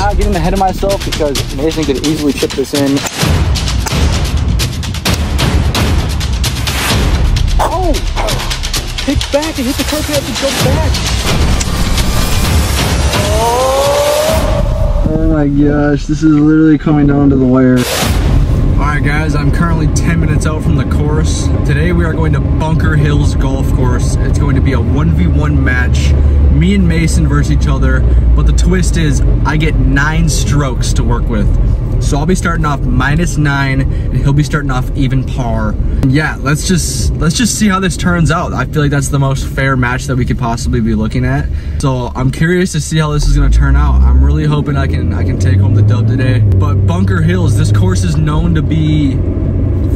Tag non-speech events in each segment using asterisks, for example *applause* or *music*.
not getting ahead of myself because Mason could easily chip this in. Oh! Kick back and hit the carpet and jump back. Oh my gosh, this is literally coming down to the wire. Alright guys, I'm currently 10 minutes out from the course. Today we are going to Bunker Hills Golf Course. It's going to be a 1v1 match. Me and Mason versus each other. But the twist is I get nine strokes to work with. So I'll be starting off minus nine and he'll be starting off even par. Yeah, let's just let's just see how this turns out. I feel like that's the most fair match that we could possibly be looking at. So I'm curious to see how this is gonna turn out. I'm really hoping I can I can take home the dub today. But Bunker Hills, this course is known to be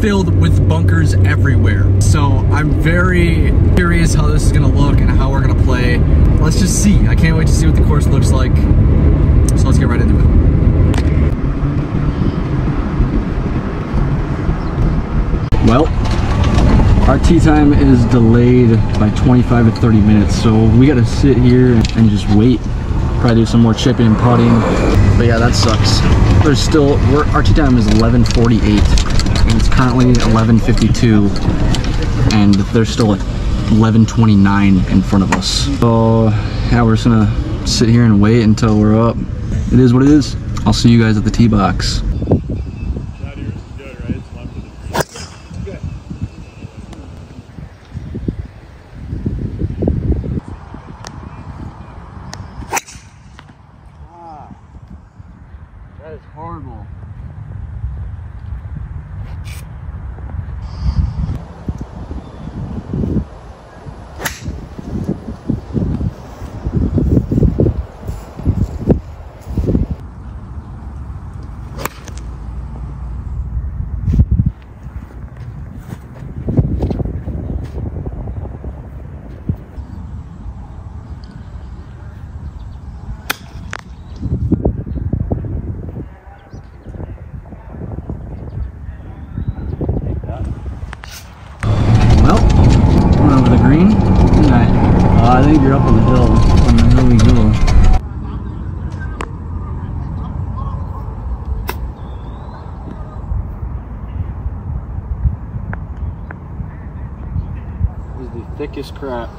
filled with bunkers everywhere. So I'm very curious how this is gonna look and how we're gonna play. Let's just see. I can't wait to see what the course looks like. So let's get right into it. Well, our tee time is delayed by 25 to 30 minutes, so we gotta sit here and just wait. Probably do some more chipping and putting. But yeah, that sucks. There's still, our tee time is 11.48, and it's currently 11.52, and there's still 11.29 in front of us. So yeah, we're just gonna sit here and wait until we're up. It is what it is. I'll see you guys at the tee box. That is horrible. Well, we're over the green. Alright. Uh, I think you're up on the hill. On the hill we go. This is the crap.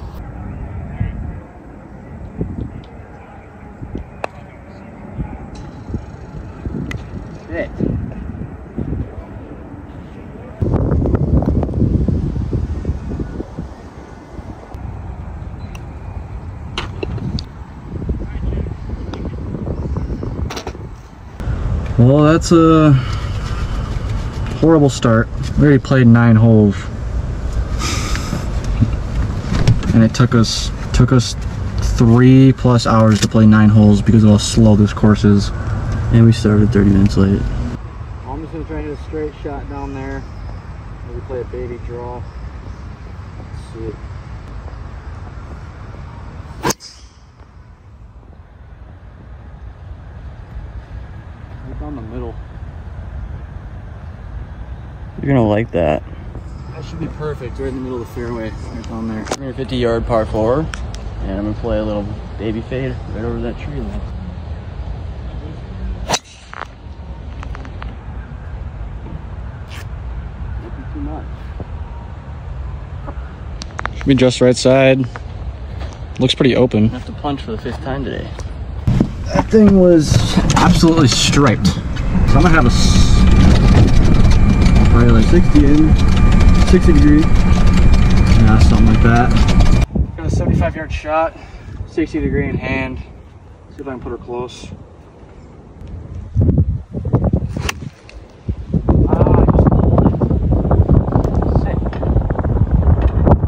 Well, that's a horrible start. We already played nine holes, and it took us took us three plus hours to play nine holes because of how slow this course is. And we started 30 minutes late. I'm just gonna try to hit a straight shot down there. Maybe play a baby draw. Let's see it. Right down the middle. You're gonna like that. Should be perfect, right in the middle of the fairway, right down there. 150 yard par four. And I'm gonna play a little baby fade right over that tree line. Should be just right side. Looks pretty open. I have to punch for the fifth time today. That thing was absolutely striped. So I'm gonna have a probably like 60 in, 60 degree. Yeah, something like that. Got a 75 yard shot, 60 degree in hand. See if I can put her close. Ah, just hold it. Sick.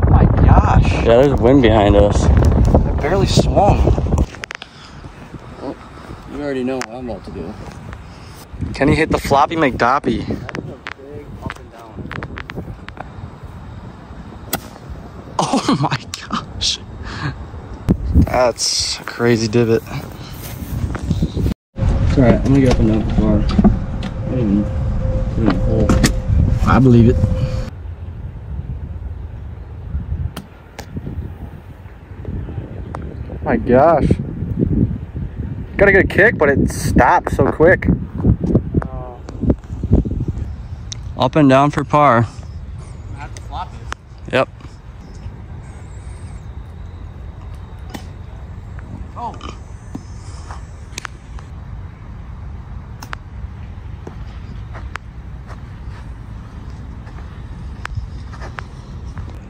My gosh. Yeah, there's wind behind us. I barely swung. You already know what I'm about to do. Kenny hit the floppy McDoppy. Oh *laughs* my gosh. That's a crazy divot. It's alright, I'm gonna get up and down the bar. I didn't put in a hole. I believe it. Oh my gosh. Got a good kick, but it stopped so quick. Up and down for par. I have to flop it. Yep. Oh.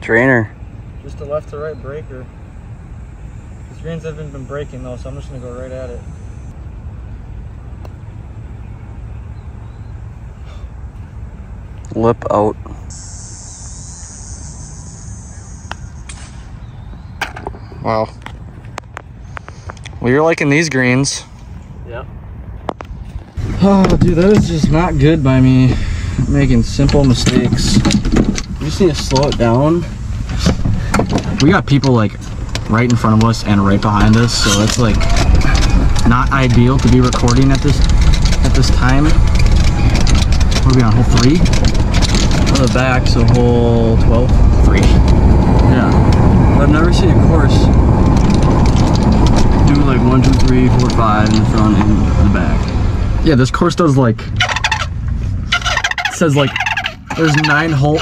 Trainer. Just a left to right breaker. These greens haven't been breaking though, so I'm just gonna go right at it. Lip out. Wow. Well, you're liking these greens. Yep. Oh, dude, that is just not good by me. Making simple mistakes. You just need to slow it down. We got people like right in front of us and right behind us, so it's like not ideal to be recording at this at this time. What are we on hole three? On the back, so hole 12. Three. Yeah. But I've never seen a course do like one, two, three, four, five in the front and the back. Yeah, this course does like says like there's nine hole.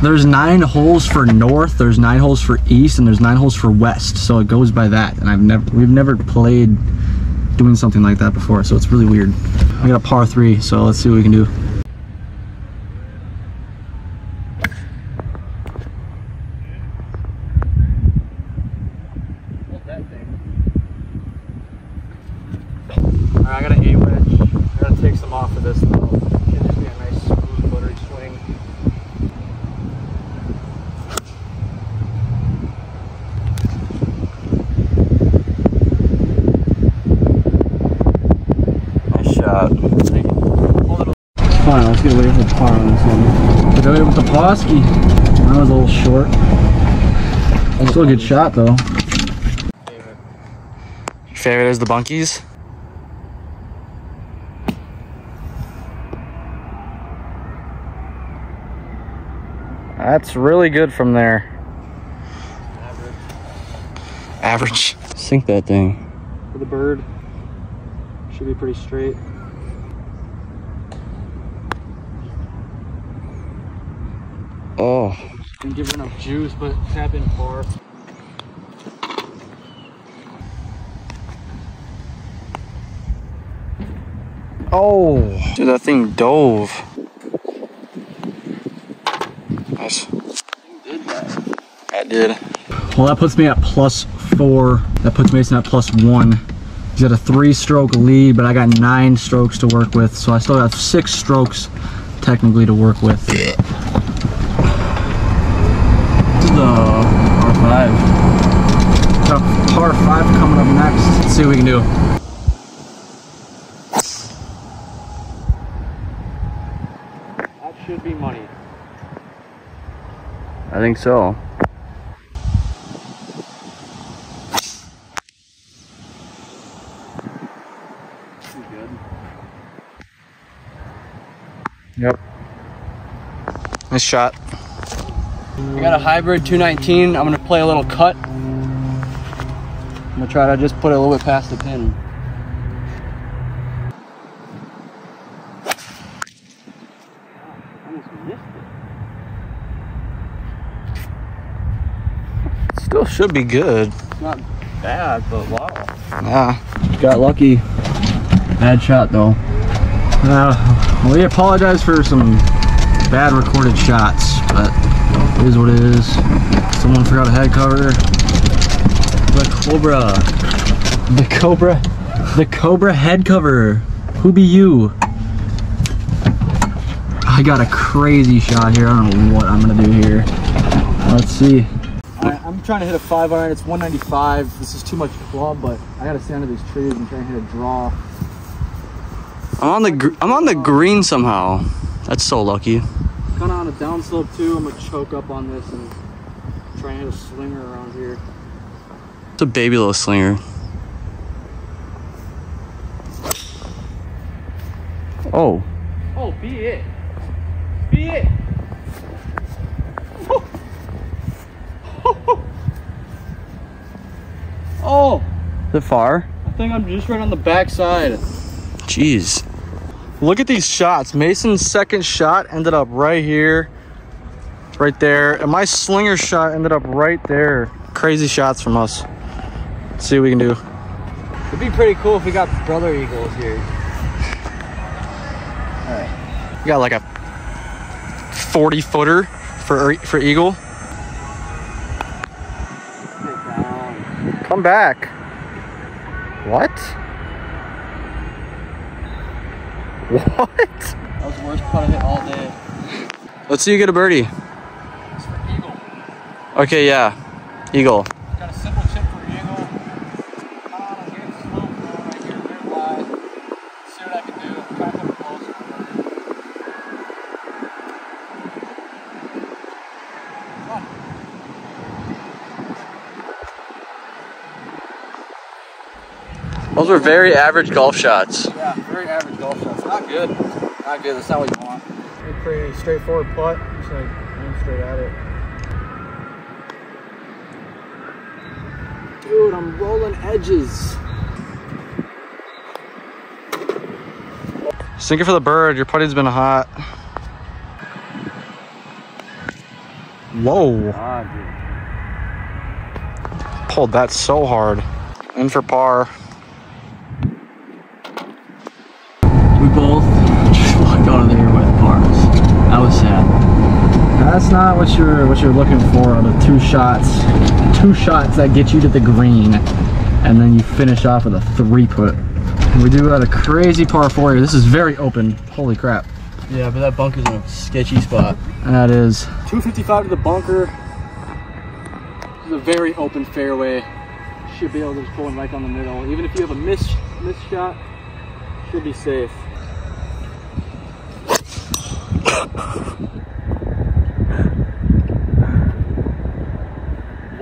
There's nine holes for north, there's nine holes for east, and there's nine holes for west. So it goes by that. And I've never we've never played doing something like that before, so it's really weird. I got a par three, so let's see what we can do. Alright, I got an A wedge. I gotta take some off of this though. Should just be a nice smooth buttery swing. Nice shot. Hold it Fine, let's get away from the par on this one. Get away with the Pawski. That was a little short. Still a good shot though. Your favorite is the bunkies? That's really good from there. Average. Sink that thing. For the bird. Should be pretty straight. Oh. Didn't give her enough juice, but tap in far. Oh, dude, that thing dove. Nice. Did that. Did. Well, that puts me at plus four. That puts Mason at plus one. He's got a three stroke lead, but I got nine strokes to work with. So I still got six strokes technically to work with. This is uh, the R5. Got a par five coming up next. Let's see what we can do. That should be money. I think so. Yep. Nice shot. I got a hybrid 219. I'm gonna play a little cut. I'm gonna try to just put it a little bit past the pin. Almost missed it. Still should be good. Not bad, but wow. Yeah. Got lucky. Bad shot though. Uh, we apologize for some bad recorded shots, but it is what it is. Someone forgot a head cover. The Cobra. The Cobra, the Cobra head cover. Who be you? I got a crazy shot here. I don't know what I'm gonna do here. Let's see. Trying to hit a five iron. It's 195. This is too much club, but I gotta stand under these trees and try and hit a draw. I'm on the I'm on the green somehow. That's so lucky. Kind of on a downslope too. I'm gonna choke up on this and try and hit a slinger around here. It's a baby little slinger. Oh. Oh, be it. Be it. *laughs* Oh. *laughs* Oh! it far? I think I'm just right on the back side. Jeez. Look at these shots. Mason's second shot ended up right here, right there. And my slinger shot ended up right there. Crazy shots from us. Let's see what we can do. It'd be pretty cool if we got brother eagles here. You got like a 40 footer for, for Eagle. Come back. What? What? That was the worst putt I hit all day. Let's see you get a birdie. Eagle. Okay, yeah. Eagle. Got a simple Eagle. Come on, I'm getting slow going right here, very wide. See what I can do. Try to put it close. Come on. Those were very average golf shots. Yeah, very average golf shots. Not good. Not good. That's not what you want. A pretty straightforward putt. Just like aim straight at it. Dude, I'm rolling edges. Sink it for the bird. Your putting's been hot. Whoa. Ah, dude. Pulled that so hard. In for par. That's not what you're what you're looking for out of two shots. Two shots that get you to the green, and then you finish off with a three put. We do got a crazy par four here. This is very open. Holy crap. Yeah, but that bunker's in a sketchy spot. That is 255 to the bunker. This is a very open fairway. Should be able to just pull it right down the middle. Even if you have a miss miss shot, should be safe.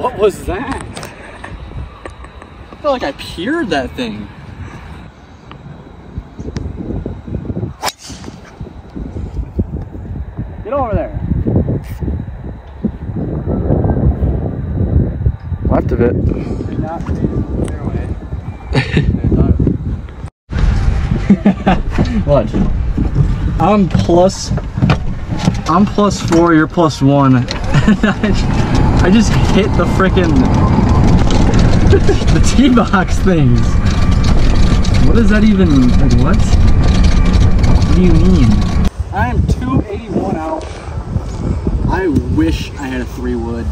What was that? I feel like I peered that thing. Get over there. Left of it. *laughs* Watch. I'm plus. I'm plus four. You're plus one. *laughs* I just hit the frickin' the tee box things. What is that even? Like what? What do you mean? I am 281 out. I wish I had a three wood,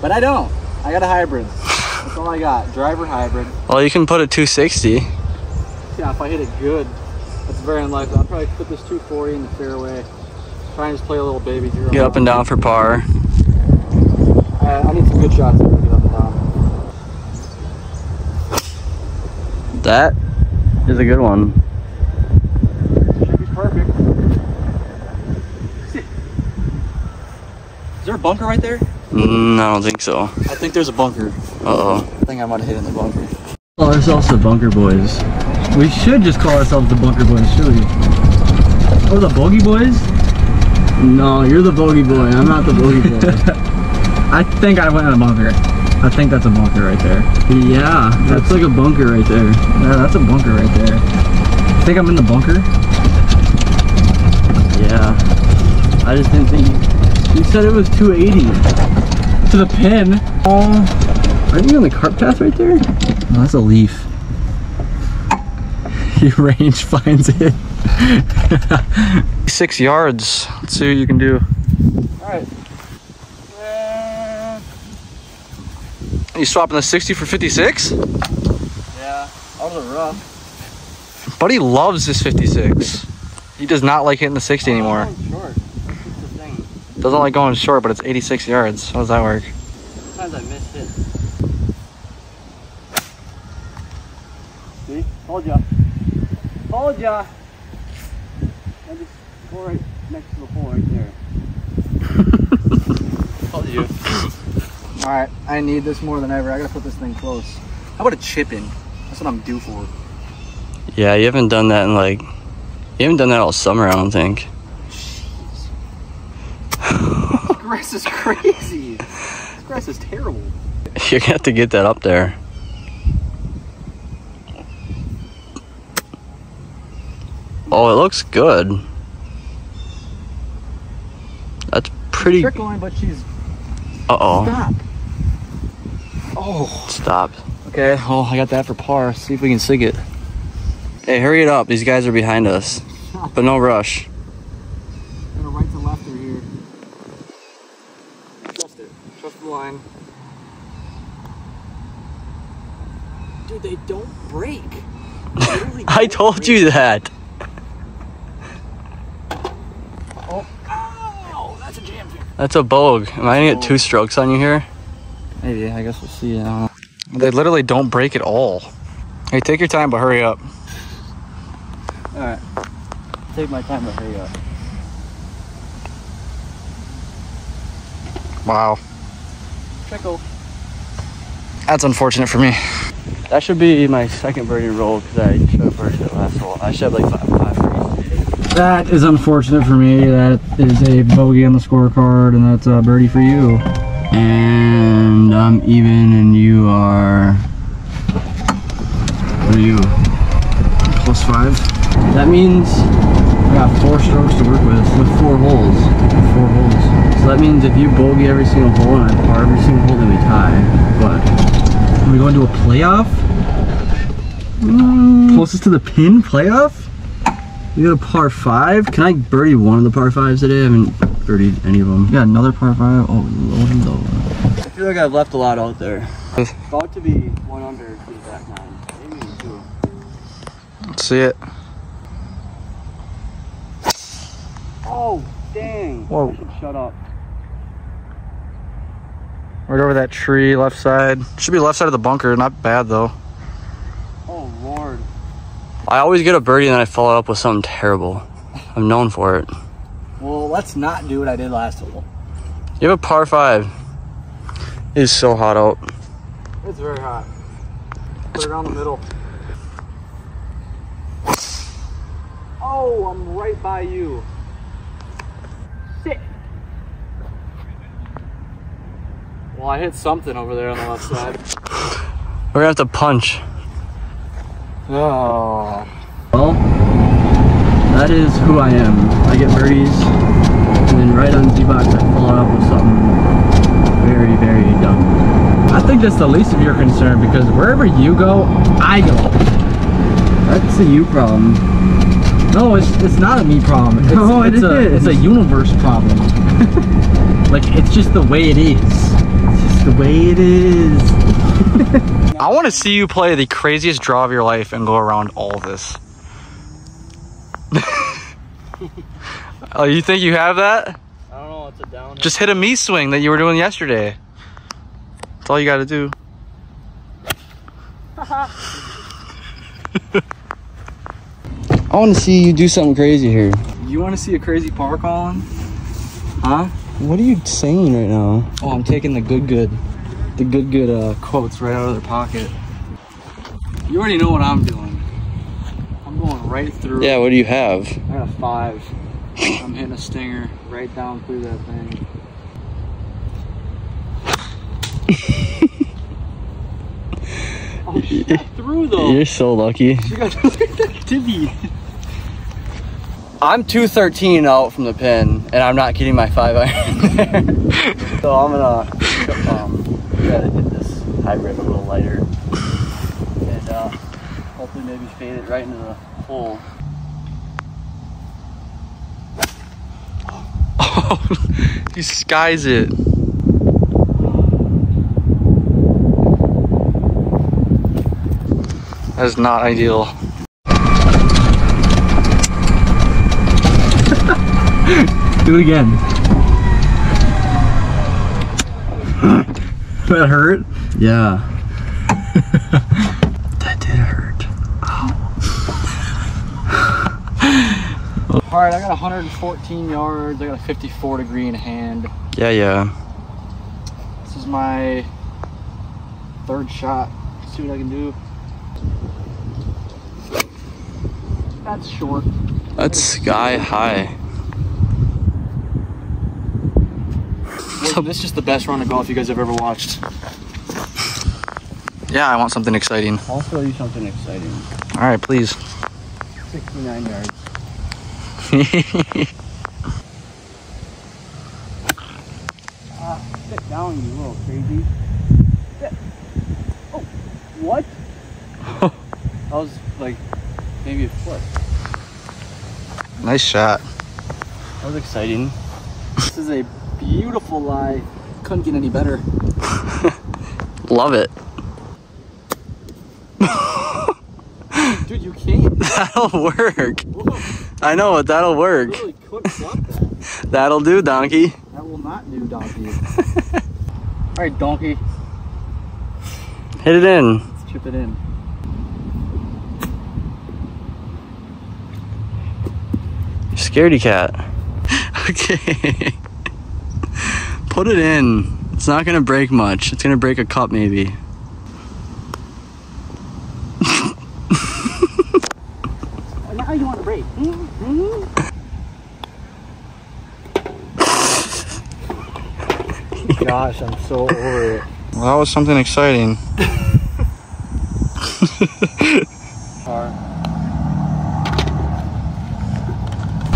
but I don't. I got a hybrid. That's all I got. Driver hybrid. Well, you can put a 260. Yeah, if I hit it good, that's very unlikely. I'll probably put this 240 in the fairway. Try and just play a little baby zero. Get up and down for par. I, I need some good shots to get up and down. That is a good one. Should be perfect. Is there a bunker right there? Mm, I don't think so. I think there's a bunker. Uh oh I think I might have hit in the bunker. Call there's also Bunker Boys. We should just call ourselves the Bunker Boys, should we? Oh, the Bogey Boys? No, you're the bogey boy. I'm not the bogey boy. *laughs* I think I went in a bunker. I think that's a bunker right there. yeah, that's like a bunker right there. Yeah, that's a bunker right there. I think I'm in the bunker. Yeah. I just didn't think you, you said it was 280 To the pin. Uh, oh, Aren't you on the cart path right there? no, that's a leaf. *laughs* Your range finds it. *laughs* Six yards. Let's see what you can do. Alright. You swapping the 60 for 56? Yeah, out of the rough. Buddy loves his 56. He does not like hitting the 60 anymore. Short. That's the thing. Doesn't like going short, but it's 86 yards. How does that work? Sometimes I miss it. See? Told ya. Told ya. I just go right next to the hole right there. *laughs* Told you. All right, I need this more than ever. I gotta put this thing close. How about a chip in? That's what I'm due for. Yeah, you haven't done that in like, you haven't done that all summer, I don't think. Jeez. *laughs* grass is crazy. This grass is terrible. *laughs* You have to get that up there. Oh, it looks good. That's pretty. Trickling, but she's. Uh oh. Stop. Oh. Stop. Okay, well, I got that for par. See if we can sig it. Hey, hurry it up. These guys are behind us. *laughs* But no rush. Gonna right to left or here. Trust it. Trust the line. Dude, they don't break. Literally *laughs* I don't told break. you that. Oh. Ow! That's a jam. That's a bogue. Am I gonna get two oh. strokes on you here? Maybe. I guess we'll see. I don't know. They literally don't break at all. Hey, take your time, but hurry up. All right. Take my time, but hurry up. Wow. Trickle. That's unfortunate for me. That should be my second birdie roll because I should have birdied it last hole. I should have like five, five birdies. That is unfortunate for me. That is a bogey on the scorecard, and that's a birdie for you. And I'm even, and you are. What are you? Plus five. That means I got four strokes to work with with four holes. With four holes. So that means if you bogey every single hole and I par every single hole, then we tie. But Are we going to a playoff? Mm. Closest to the pin playoff? you got a par five. Can I birdie one of the par fives today? I haven't birdied any of them. Yeah, got another par five? Oh, Lord, Lord. I feel like I've left a lot out there. About to be one under to the back nine. Maybe two. Let's see it. Oh, dang. Whoa. Shut up. Right over that tree, left side. Should be left side of the bunker. Not bad, though. Oh, Lord. I always get a birdie and then I follow up with something terrible. I'm known for it. Well, let's not do what I did last hole. You have a par five. It is so hot out. It's very hot. Put it around the middle. Oh, I'm right by you. Sit. Well, I hit something over there on the left side. We're gonna have to punch. Oh. Well, that is who I am. I get birdies, and then right on Z-Box I follow up with something very, very dumb. I think that's the least of your concern because wherever you go, I go. That's a you problem. No, it's it's not a me problem. *laughs* It's, No, it it's a is. it's a universe problem. *laughs* like it's just the way it is. It's just the way it is. *laughs* I want to see you play the craziest draw of your life and go around all this. *laughs* oh, you think you have that? I don't know, it's a down. Just hit a me swing that you were doing yesterday. That's all you got to do. I want to see you do something crazy here. You want to see a crazy par calling? Huh? What are you saying right now? Oh, I'm taking the good good. The good good uh, quotes right out of their pocket. You already know what I'm doing. Right through. Yeah, what do you have? I got a five. I'm hitting a stinger right down through that thing. *laughs* oh, she got through though. You're so lucky. She got through *laughs* that divvy. I'm 213 out from the pin, and I'm not getting my five iron *laughs* so I'm gonna um, gotta hit this hybrid a little lighter, and uh, hopefully maybe fade it right into the hole. Oh, *laughs* he skies it. That is not ideal. *laughs* Do it again. *laughs* that hurt? Yeah. that did hurt. All right, I got 114 yards. I got a 54 degree in hand. Yeah, yeah. This is my third shot. Let's see what I can do. That's short. That's sky high. Wasn't this just the best round of golf you guys have ever watched? Yeah, I want something exciting. I'll show you something exciting. All right, please. 69 yards. Ah, sit down, you little crazy. Sit. Oh, what? *laughs* that was like maybe a foot. nice shot. That was exciting. this is a beautiful lie. Couldn't get any better. *laughs* Love it. Dude, you can't. *laughs* That'll work. Whoa, I know it. That'll work. really that. *laughs* That'll do, donkey. That will not do, donkey. Alright, donkey. Hit it in. Let's chip it in. Scaredy cat. *laughs* okay. Put it in. It's not gonna break much. It's gonna break a cup maybe. Now you want to break. Gosh, I'm so over it. Well, that was something exciting. *laughs*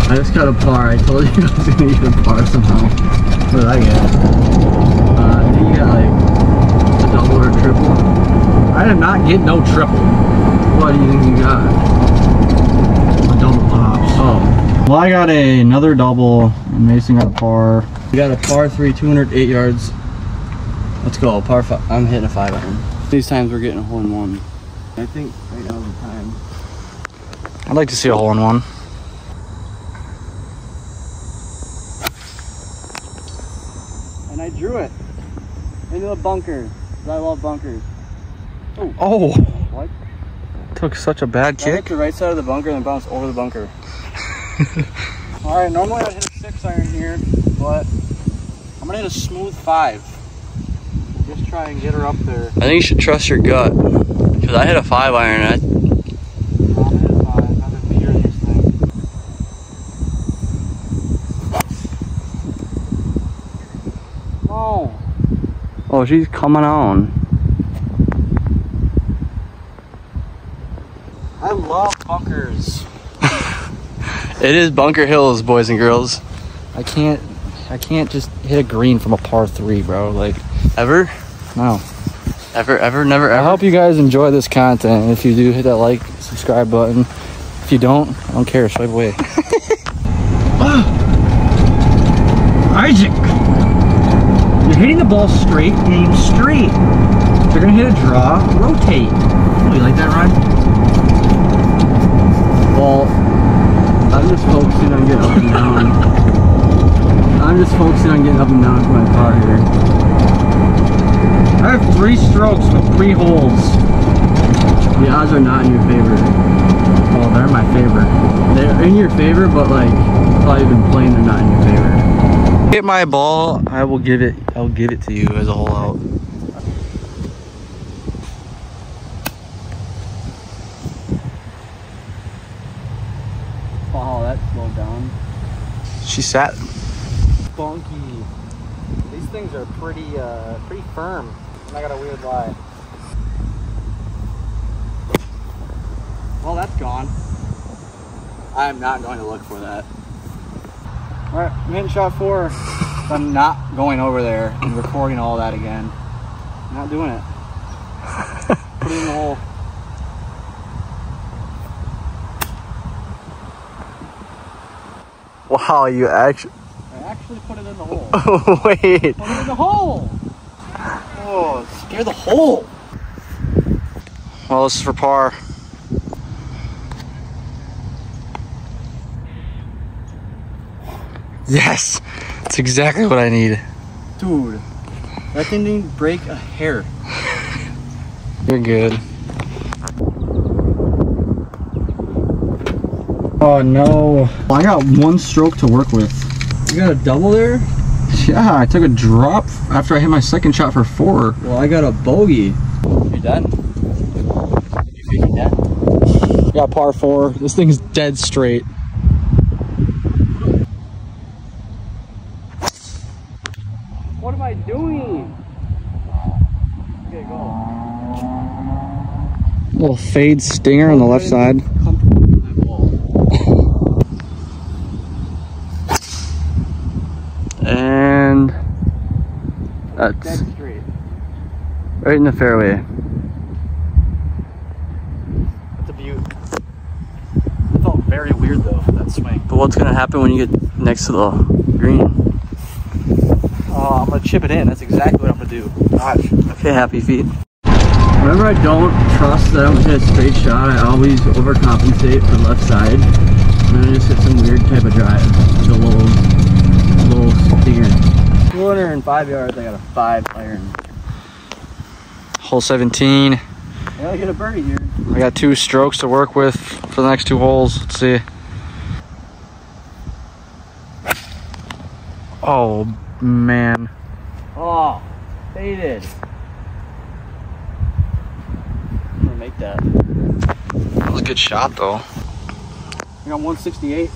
I just got a par. I told you *laughs* I was gonna get a par somehow. What did I get? Uh, I think you got like a double or a triple. I did not get no triple. What do you think you got? A double pops. Oh. Well, I got a, another double, and Mason got a par. We got a par three, 208 yards. Let's go, par five. I'm hitting a five iron. These times we're getting a hole in one. I think right now is the time. I'd like to see a hole in one. And I drew it into a bunker. I love bunkers. Oh, What? took such a bad I hit kick. the right side of the bunker and then bounced over the bunker. *laughs* All right, normally I'd hit a six iron here, but I'm gonna hit a smooth five. Just try and get her up there. I think you should trust your gut. Cause I hit a five iron. I, I'm gonna hit a five. I'm gonna fear this thing. Oh, oh, she's coming on. I love bunkers. *laughs* It is Bunker Hills, boys and girls. I can't, I can't just hit a green from a par three, bro. Like, Ever, no. ever, ever, never, ever. I hope you guys enjoy this content. If you do, hit that like, subscribe button. If you don't, I don't care. Swipe away. *laughs* *gasps* Isaac! You're hitting the ball straight, aim straight. If you're gonna hit a draw, rotate. Oh, you like that, Ryan? Well, I'm just focusing on getting up and down. *laughs* I'm just focusing on getting up and down with my car here. I have three strokes with three holes. The odds are not in your favor. Oh, they're my favorite. They're in your favor, but like probably been playing, they're not in your favor. Hit my ball. I will give it. I'll give it to you as a hole out. Wow, that slowed down. She sat. Funky. These things are pretty, uh, pretty firm. And I got a weird lie. Well, that's gone. I'm not going to look for that. All right, I'm hitting shot four. I'm not going over there and recording all that again. Not doing it. *laughs* Put it in the hole. Wow, you actually. I actually put it in the *laughs* hole. Oh wait. Put it in the hole. Oh, scare the hole. Well, this is for par. Yes, that's exactly what I need. Dude, that thing didn't break a hair. *laughs* You're good. Oh no. I got one stroke to work with. You got a double there? Yeah, I took a drop after I hit my second shot for four. Well, I got a bogey. You done? You think you done? Got par four. This thing's dead straight. What am I doing? Okay, go. Little fade stinger on the left side. Comfortable with that ball. Dead That's straight. right in the fairway. That's a beaut. It felt very weird though, that swing. But what's gonna happen when you get next to the green? Oh, I'm gonna chip it in. That's exactly what I'm gonna do. Watch. Okay, happy feet. Whenever I don't trust that I'm gonna hit a straight shot, I always overcompensate for the left side. And then I just hit some weird type of drive. Like a little, little stinger. 205 yards, I got a five iron. Hole 17. I gotta get a birdie here. I got two strokes to work with for the next two holes. Let's see. Oh, man. Oh, faded. I'm gonna make that. That was a good shot, though. I got 168.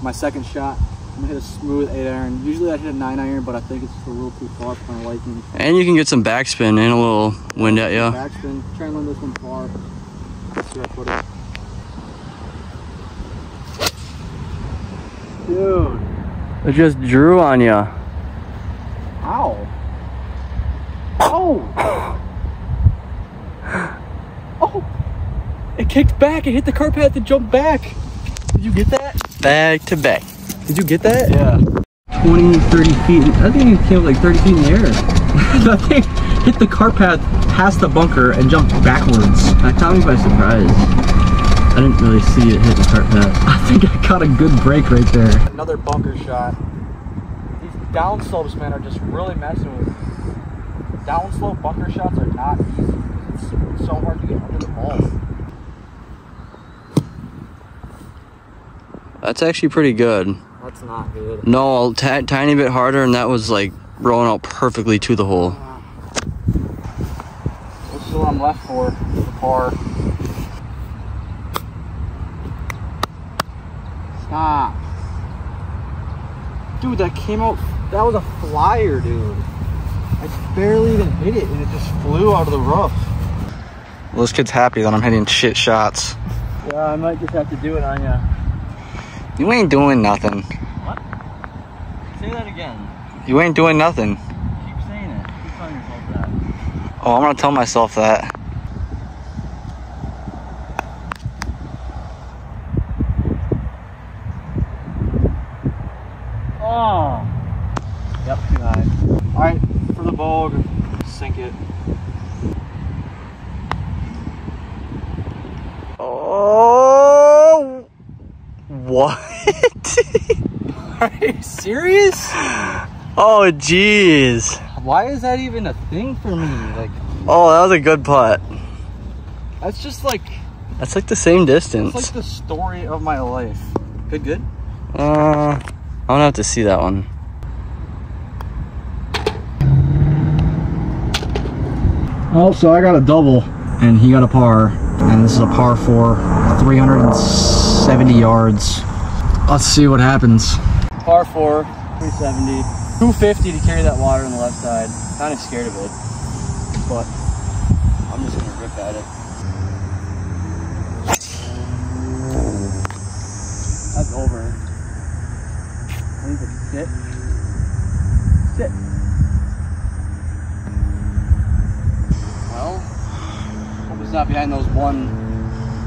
My second shot. I'm gonna hit a smooth eight iron. Usually I hit a nine iron, but I think it's just a little too far for my liking. And you can get some backspin and a little wind at you. Backspin. Try and land this one far. Let's see I put it. Dude. It just drew on you. Ow. Oh. *sighs* Oh. It kicked back. It hit the cart path to jump back. Did you get that? Back to back. Did you get that? Yeah. 20, 30 feet. I think it came like 30 feet in the air. *laughs* that thing hit the cart path past the bunker and jumped backwards. That caught me by surprise. I didn't really see it hit the cart path. *laughs* I think I got a good break right there. Another bunker shot. These downslopes, man, are just really messing with me. Downslope bunker shots are not easy. It's, it's so hard to get under the ball. That's actually pretty good. That's not good. No, a tiny bit harder, and that was like rolling out perfectly to the hole. This is what I'm left for. The par. Stop. Dude, that came out. That was a flyer, dude. I barely even hit it, and it just flew out of the rough. Well, this kid's happy that I'm hitting shit shots. Yeah, I might just have to do it on ya. You ain't doing nothing. What? Say that again. You ain't doing nothing. Keep saying it. Keep telling yourself that. Oh, I'm gonna tell myself that. Oh. Yep, too high. All right, for the bogue, sink it. Oh. What? *laughs* Are you serious? oh, jeez. Why is that even a thing for me? Like, Oh, that was a good putt. that's just like, That's like the same it's distance. like the story of my life. Good, good. Uh, I'm gonna have to see that one. Oh, so I got a double, and he got a par, and this is a par four, 370 yards. Let's see what happens. Par four, 370. 250 to carry that water on the left side. Kind of scared of it, but I'm just gonna rip at it. That's over. I need to sit. Sit. Well, hope it's not behind those one,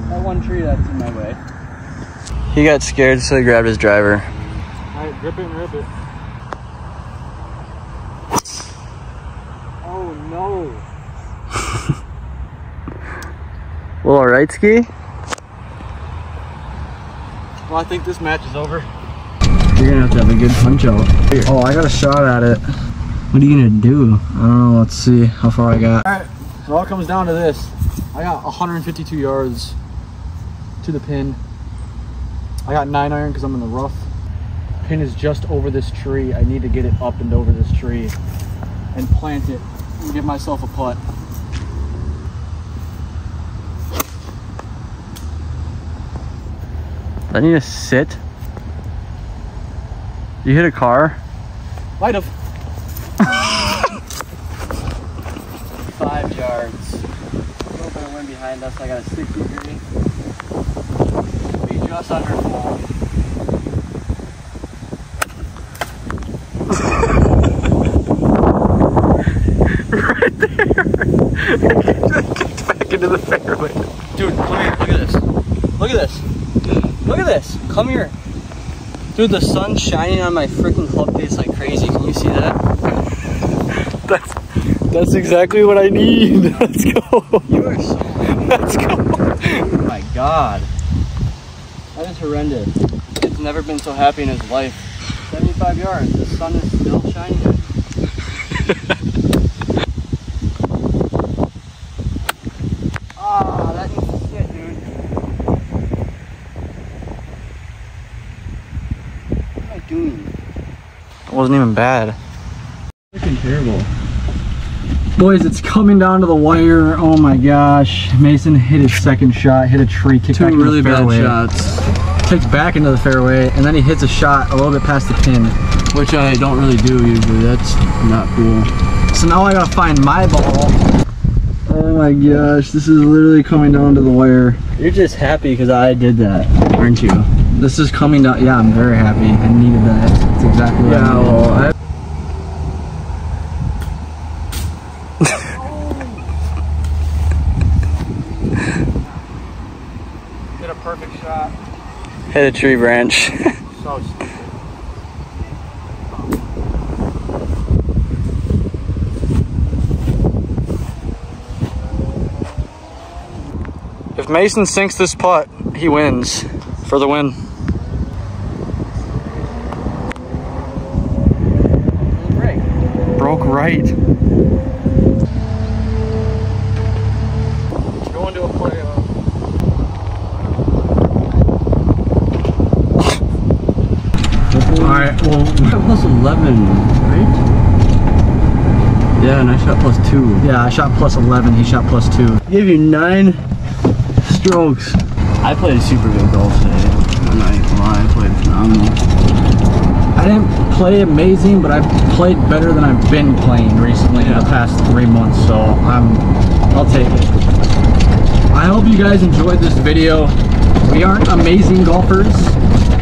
that one tree that's in my way. He got scared, so he grabbed his driver. All right, grip it and rip it. Oh no. *laughs* well, all right, ski? Well, I think this match is over. You're gonna have to have a good punch out. Oh, I got a shot at it. What are you gonna do? I don't know. Let's see how far I got. All right, it all comes down to this. I got 152 yards to the pin. I got nine iron because I'm in the rough. Pin is just over this tree. I need to get it up and over this tree and plant it and give myself a putt. I need to sit. You hit a car? Might have. *laughs* Five yards. A little bit of wind behind us. I got a 60 degree. Be just under full. Kicked back into the fairway. Dude, come here. Look at this. Look at this. Look at this. Come here. Dude, the sun's shining on my freaking club face like crazy. Can you see that? That's that's exactly what I need. *laughs* Let's go. You are so. Let's go. Oh my god. That is horrendous. It's never been so happy in his life. 75 yards. The sun is still shining. *laughs* Ah, that needs to sit, dude. What am I doing? It wasn't even bad. Freaking terrible. Boys, it's coming down to the wire. Oh my gosh. Mason hit his second shot, hit a tree, kicked Two back into really the bad fairway. shots, Kicks back into the fairway, and then he hits a shot a little bit past the pin. which I don't really do usually. That's not cool. So now I gotta find my ball. Oh my gosh, this is literally coming down to the wire. You're just happy because I did that, aren't you? This is coming down. Yeah, I'm very happy. I needed that. That's exactly what I Yeah, needed. well, I Hit a perfect shot. Hit a tree branch. So. *laughs* If Mason sinks this putt, he wins for the win. Broke right. Shot plus 2. yeah, I shot plus 11, he shot plus 2. Give you 9 strokes. I played super good golf today. I'm not even gonna I played phenomenal. I didn't play amazing, but I've played better than I've been playing recently in the past three months, so I'm, I'll take it. I hope you guys enjoyed this video. We aren't amazing golfers,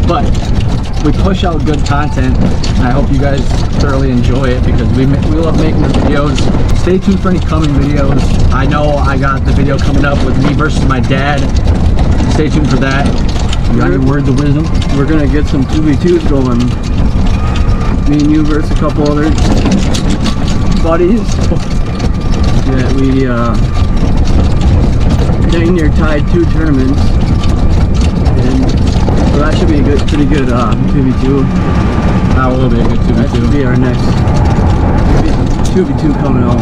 but we push out good content. And I hope you guys thoroughly enjoy it because we, we love making the videos. Stay tuned for any coming videos. I know I got the video coming up with me versus my dad. Stay tuned for that. You got any words of wisdom? We're gonna get some 2v2s going. Me and you versus a couple other buddies. *laughs* Yeah, we uh dang near tied two tournaments. So that should be a good pretty good uh 2v2. That will be a good 2v2. That should be our next 2v2 coming out.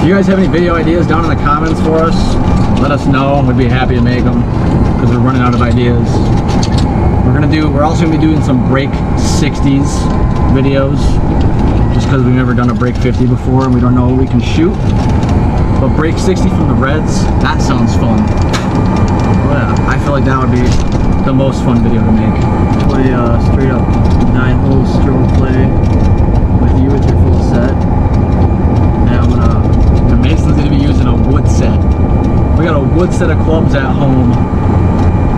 If you guys have any video ideas down in the comments for us, let us know. We'd be happy to make them because we're running out of ideas. We're gonna do. We're also gonna be doing some break 60s videos, just because we've never done a break 50 before and we don't know what we can shoot. But break 60 from the Reds, that sounds fun. Oh yeah. I feel like that would be the most fun video to make. Play uh straight up nine hole stroke play with you with your full set. And I'm gonna And Mason's gonna be using a wood set. We got a wood set of clubs at home.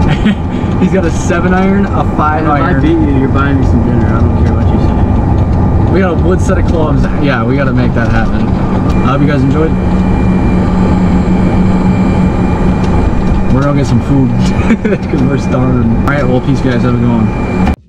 *laughs* He's got a seven iron, a five if I beat you, you're buying me some dinner. I don't care what you say. We got a wood set of clubs. Yeah, we got to make that happen. I hope you guys enjoyed. We're gonna get some food because we're starving. All right, well, peace, guys. Have a good one.